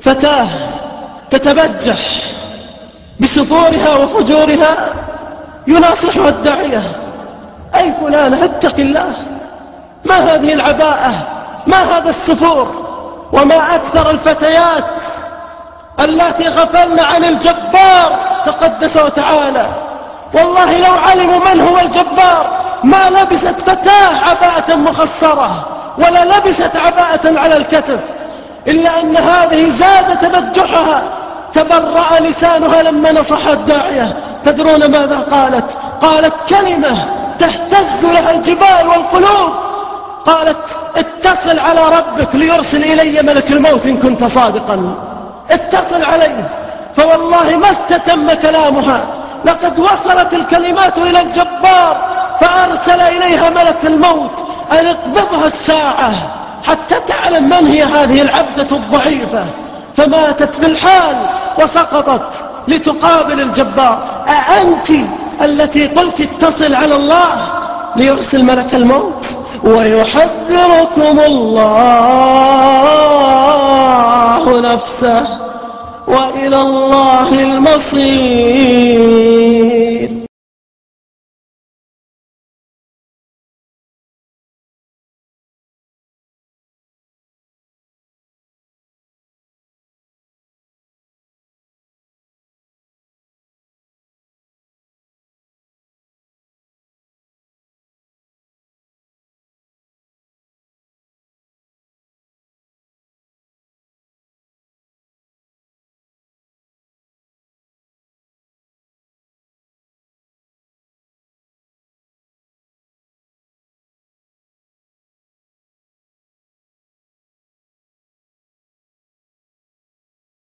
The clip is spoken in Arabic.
فتاة تتبجح بسفورها وفجورها يناصحها الداعية. أي فلانة اتق الله. ما هذه العباءة؟ ما هذا السفور؟ وما أكثر الفتيات التي غفلن عن الجبار تقدس وتعالى. والله لو علموا من هو الجبار ما لبست فتاة عباءة مخصرة ولا لبست عباءة على الكتف. إلا أن هذه زاد تبجحها تبرأ لسانها لما نصح الداعية تدرون ماذا قالت؟ قالت كلمة تهتز لها الجبال والقلوب. قالت اتصل على ربك ليرسل إلي ملك الموت إن كنت صادقا. اتصل عليه فوالله ما استتم كلامها. لقد وصلت الكلمات إلى الجبار. فأرسل إليها ملك الموت. أن اقبضها الساعة حتى تعلم من هي هذه العبدة الضعيفة؟ فماتت في الحال وسقطت لتقابل الجبار. أأنت التي قلت اتصل على الله ليرسل ملك الموت ويحذركم الله نفسه وإلى الله المصير.